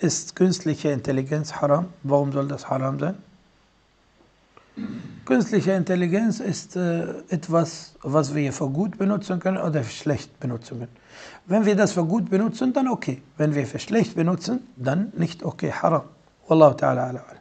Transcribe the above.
Ist künstliche Intelligenz haram? Warum soll das haram sein? Künstliche Intelligenz ist äh, etwas, was wir für gut benutzen können oder für schlecht benutzen können. Wenn wir das für gut benutzen, dann okay. Wenn wir für schlecht benutzen, dann nicht okay. Haram. Wallahu ta'ala ala.